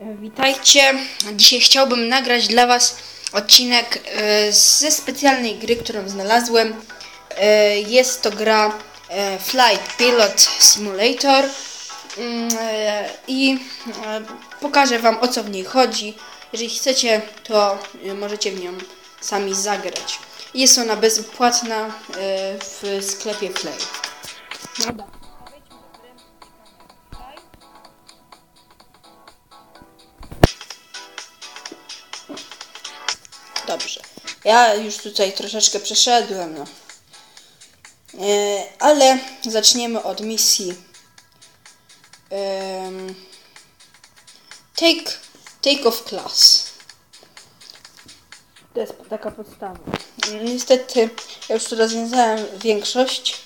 Witajcie. Dzisiaj chciałbym nagrać dla Was odcinek e, ze specjalnej gry, którą znalazłem. E, Jest to gra e, Flight Pilot Simulator Mm, i pokażę Wam o co w niej chodzi. Jeżeli chcecie, to możecie w nią sami zagrać. Jest ona bezpłatna w sklepie Play. No dobra. Dobrze. Ja już tutaj troszeczkę przeszedłem, no. E, ale zaczniemy od misji. Em, take, take off class. To jest taka podstawa. Niestety, ja już tu rozwiązałem większość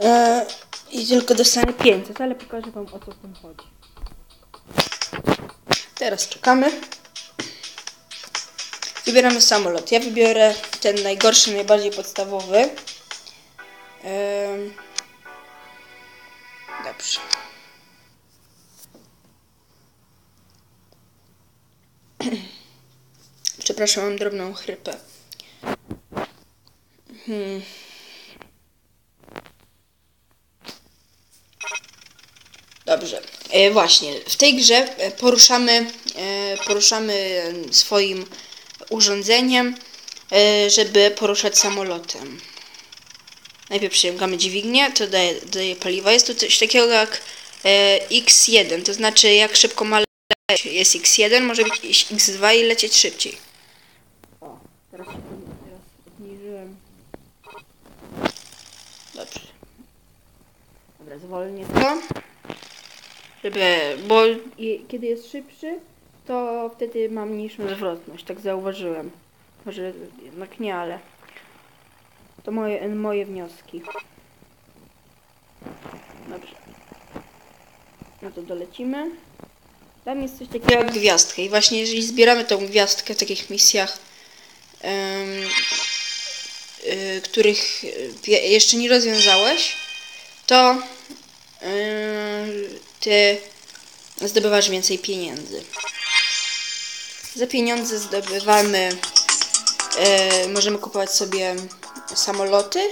e, i tylko dostanę 500, ale pokażę Wam o co w tym chodzi. Teraz czekamy. Wybieramy samolot. Ja wybiorę ten najgorszy, najbardziej podstawowy. Dobrze. Przepraszam, mam drobną chrypę. Hmm. Dobrze. E, właśnie, w tej grze e, poruszamy, e, poruszamy swoim urządzeniem, e, żeby poruszać samolotem. Najpierw przyciągamy dźwignię, to daje, daje paliwa. Jest tu coś takiego jak e, X1, to znaczy jak szybko ma lecieć. Jest X1, może być X2 i lecieć szybciej. O, teraz się teraz obniżyłem. Dobrze. Dobra, zwolnię to. Żeby, bo je, kiedy jest szybszy, to wtedy mam mniejszą zwrotność, tak zauważyłem. Może jednak nie, ale to moje, moje wnioski. Dobrze. No to dolecimy. Tam jest coś takiego jak gwiazdka i właśnie jeżeli zbieramy tą gwiazdkę w takich misjach, em, y, których y, jeszcze nie rozwiązałeś, to y, ty zdobywasz więcej pieniędzy. Za pieniądze zdobywamy, e, możemy kupować sobie samoloty.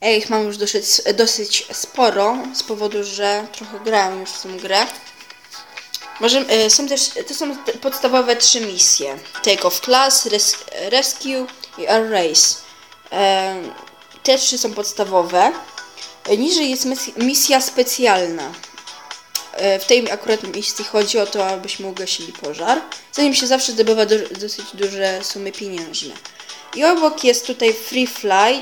Ja ich mam już dosyć, dosyć sporo, z powodu, że trochę grałem już w tę grę. Możemy, e, są też, to są te podstawowe trzy misje. Take off class, res, rescue i air race. E, te trzy są podstawowe. Niżej jest mis- misja specjalna. E, W tej akurat misji chodzi o to, abyśmy ugasili pożar. Zanim się zawsze zdobywa do, dosyć duże sumy pieniężne. I obok jest tutaj Free Fly.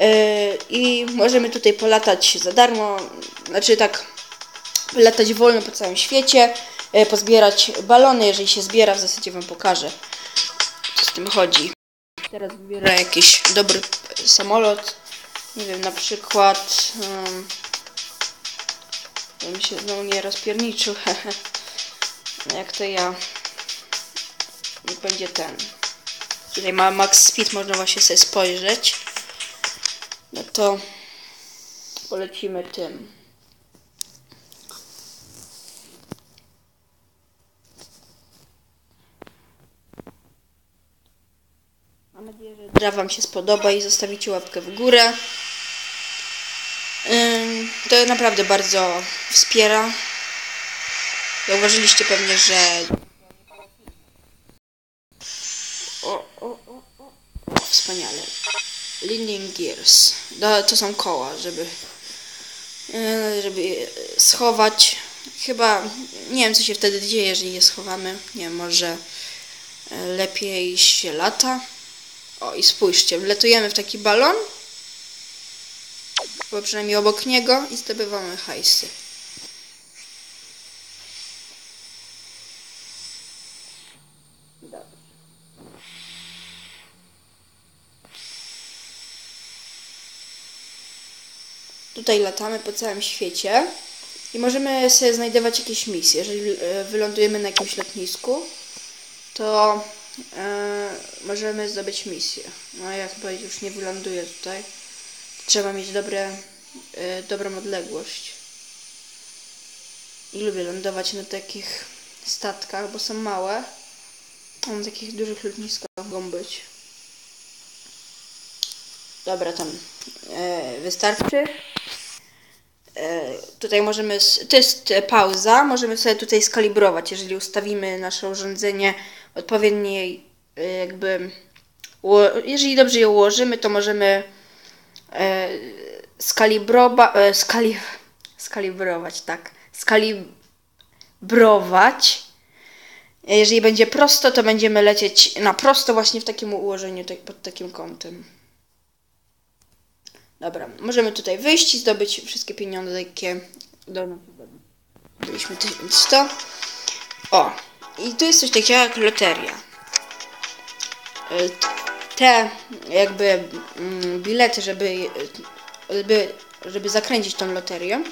e, I możemy tutaj polatać za darmo. Znaczy tak, latać wolno po całym świecie. e, Pozbierać balony, jeżeli się zbiera, w zasadzie wam pokażę, co z tym chodzi. Teraz wybiorę jakiś dobry samolot. Nie wiem, na przykład. Um, bym się znowu nie rozpierniczył. Jak to ja. Będzie ten. Tutaj ma max speed, można właśnie sobie spojrzeć. No to polecimy tym. Mam nadzieję, że gra Wam się spodoba i zostawicie łapkę w górę. To naprawdę bardzo wspiera. Zauważyliście pewnie, że. O, o, o, o. wspaniale. Landing gears. No, to są koła, żeby. yy, żeby schować. Chyba. Nie wiem, co się wtedy dzieje, jeżeli je schowamy. Nie wiem, może yy, lepiej się lata. O, i spójrzcie, wletujemy w taki balon bo przynajmniej obok niego i zdobywamy hajsy. Tutaj latamy po całym świecie i możemy sobie znajdować jakieś misje. Jeżeli e, wylądujemy na jakimś lotnisku, to e, możemy zdobyć misję. No ja chyba już nie wyląduję tutaj. Trzeba mieć dobre, e, dobrą odległość. i lubię lądować na takich statkach, bo są małe. A Na takich dużych lotniskach mogą być. Dobra, tam e, wystarczy. E, tutaj możemy, to jest pauza, możemy sobie tutaj skalibrować, jeżeli ustawimy nasze urządzenie odpowiedniej, jakby, jeżeli dobrze je ułożymy, to możemy e, skalibroba, e, skali, skalibrować, tak, skalibrować. E, Jeżeli będzie prosto, to będziemy lecieć na prosto właśnie w takim ułożeniu, tak, pod takim kątem. Dobra, możemy tutaj wyjść i zdobyć wszystkie pieniądze, jakie do Byliśmy 1100. O, i tu jest coś takiego jak loteria. Te jakby mm, bilety, żeby, żeby, żeby zakręcić tą loterię,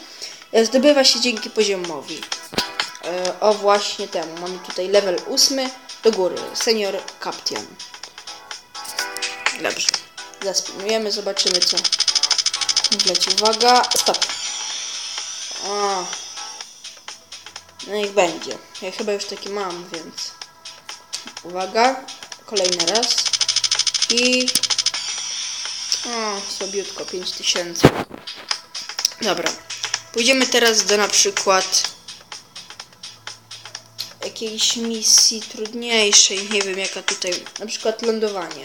y, zdobywa się dzięki poziomowi. Y, O właśnie temu. Mamy tutaj level 8 do góry. Senior Captain. Dobrze. Zaspinujemy, zobaczymy co Wleci, uwaga, stop. O. No niech będzie. Ja chyba już taki mam, więc. Uwaga, kolejny raz. I. O, słabiutko, 5000. Dobra. Pójdziemy teraz do na przykład jakiejś misji trudniejszej. Nie wiem jaka tutaj. Na przykład lądowanie.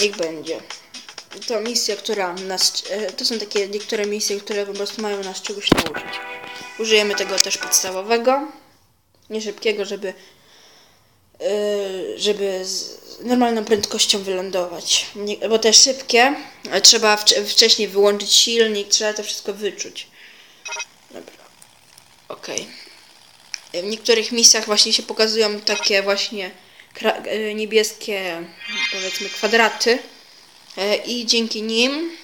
Niech będzie to misja, która nas. e, To są takie niektóre misje, które po prostu mają nas czegoś nauczyć. Użyjemy tego też podstawowego, nie szybkiego, żeby. E, żeby z normalną prędkością wylądować. Bo te szybkie e, trzeba wcz- wcześniej wyłączyć silnik, trzeba to wszystko wyczuć. Dobra. Okej. W niektórych misjach właśnie się pokazują takie właśnie e, niebieskie, powiedzmy, kwadraty. E, i dzięki nim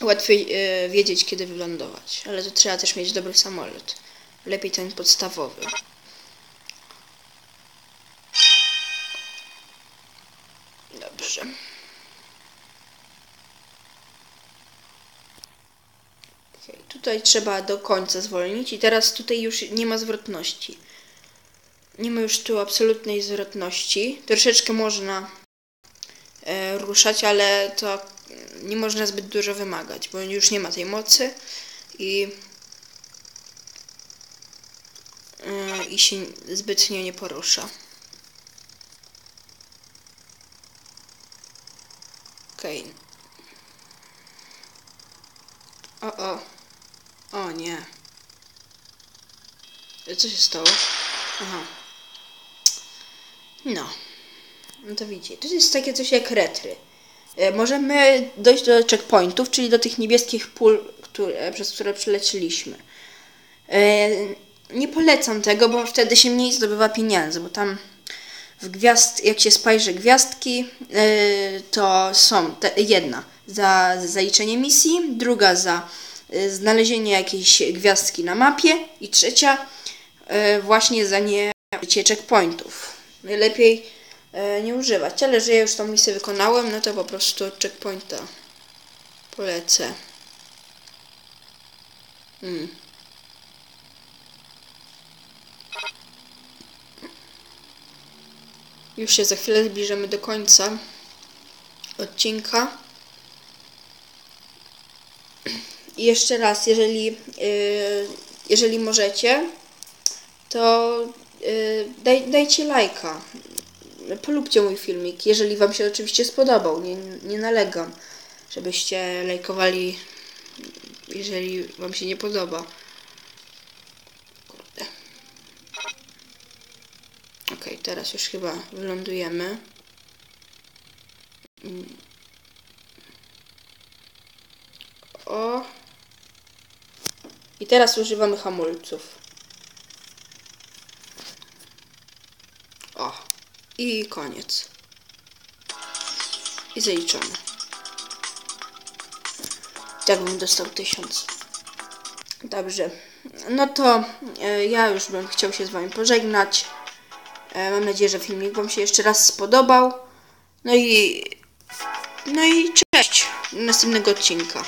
łatwiej wiedzieć, kiedy wylądować. Ale to trzeba też mieć dobry samolot. Lepiej ten podstawowy. Dobrze. Tutaj trzeba do końca zwolnić i teraz tutaj już nie ma zwrotności. Nie ma już tu absolutnej zwrotności. Troszeczkę można e, ruszać, ale to nie można zbyt dużo wymagać, bo już nie ma tej mocy i e, i się zbytnio nie porusza. Okej. O, o. O nie. Co się stało? Aha. No. No to widzicie, to jest takie coś jak retry. E, Możemy dojść do checkpointów, czyli do tych niebieskich pól, które, przez które przelecieliśmy. E, Nie polecam tego, bo wtedy się mniej zdobywa pieniędzy, bo tam w gwiazd, jak się spajrzy gwiazdki, e, to są te, jedna za zaliczenie misji, druga za e, znalezienie jakiejś gwiazdki na mapie i trzecia e, właśnie za nie checkpointów. Najlepiej nie używać, ale że ja już tą misję wykonałem, no to po prostu checkpointa polecę. Hmm. Już się za chwilę zbliżamy do końca odcinka. I jeszcze raz, jeżeli, yy, jeżeli możecie, to yy, daj, dajcie lajka. Polubcie mój filmik, jeżeli Wam się oczywiście spodobał. Nie, nie nalegam, żebyście lajkowali, jeżeli Wam się nie podoba. Okej, teraz już chyba wylądujemy. O. I teraz używamy hamulców. O. I koniec. I zaliczone. Tak bym dostał tysiąc. Dobrze. No to e, ja już bym chciał się z Wami pożegnać. E, mam nadzieję, że filmik Wam się jeszcze raz spodobał. No i. No i cześć. Następnego odcinka.